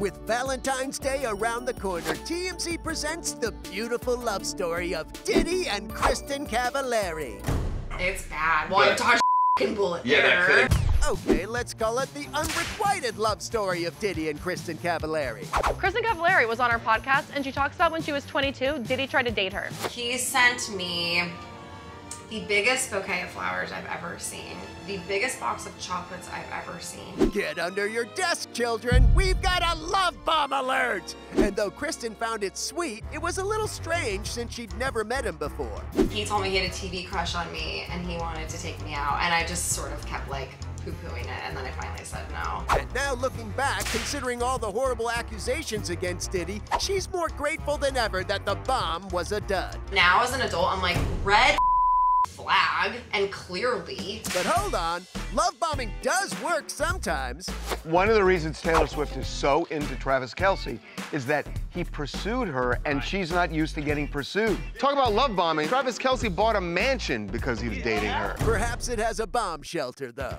With Valentine's Day around the corner, TMZ presents the beautiful love story of Diddy and Kristin Cavallari. It's bad. Why Well, Tosh can bullet Yeah, that there. could Okay, let's call it the unrequited love story of Diddy and Kristin Cavallari. Kristin Cavallari was on our podcast and she talks about when she was 22, Diddy tried to date her. He sent me the biggest bouquet of flowers I've ever seen, the biggest box of chocolates I've ever seen. Get under your desk, children. We've got a love bomb alert. And though Kristin found it sweet, it was a little strange since she'd never met him before. He told me he had a TV crush on me and he wanted to take me out, and I just sort of kept like poo-pooing it, and then I finally said no. And now looking back, considering all the horrible accusations against Diddy, she's more grateful than ever that the bomb was a dud. Now as an adult, I'm like, red flag, and clearly, But hold on, love bombing does work sometimes. One of the reasons Taylor Swift is so into Travis Kelce is that he pursued her and she's not used to getting pursued. Talk about love bombing. Travis Kelce bought a mansion because he was dating her. Perhaps it has a bomb shelter though.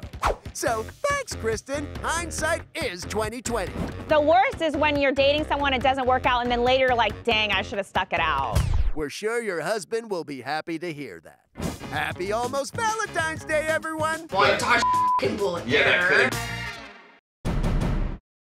So thanks, Kristin. Hindsight is 2020. The worst is when you're dating someone, it doesn't work out, and then later you're like, dang, I should have stuck it out. We're sure your husband will be happy to hear that. Happy almost Valentine's Day, everyone! well, Tosh can bullet Yeah, that could